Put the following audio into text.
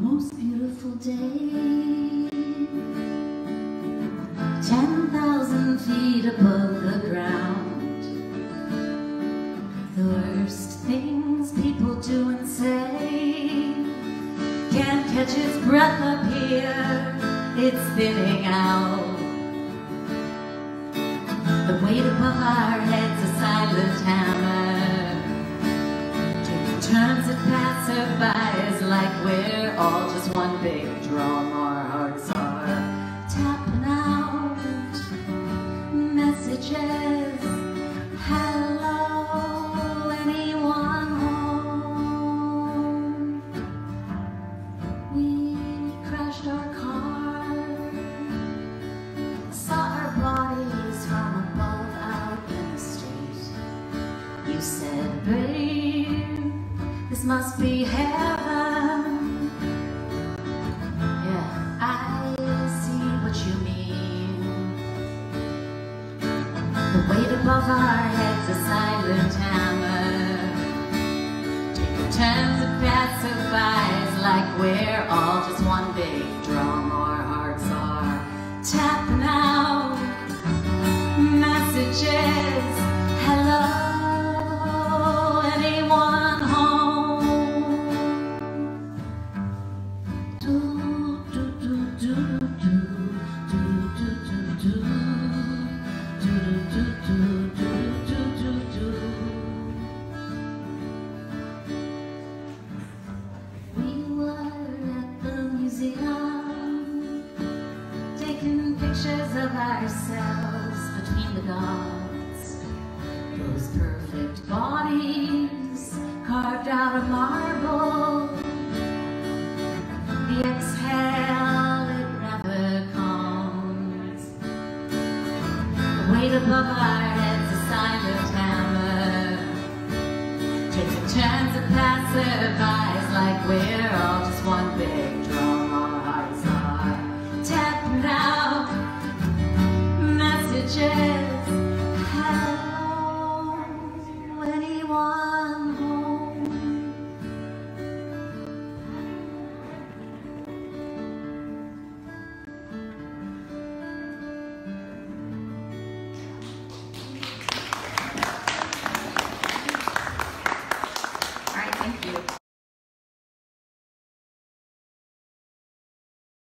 beautiful day. Ten thousand feet above the ground. The worst things people do and say can't catch its breath up here. It's thinning out. The weight above our heads, a silent hammer. Taking turns at passerbys like we're all just one big drum. Our hearts are tapping out messages. Hello, anyone home? We crashed our car. Saw our bodies from above out in the street. You said, babe, this must be heaven. Yeah, I see what you mean. The weight above our heads, a silent hammer. Taking turns of passerbys like we're all just one big bodies carved out of marble. The exhale, it never comes. The weight above our heads, a silent hammer. Taking turns at passerbys like we're all just one big Thank you.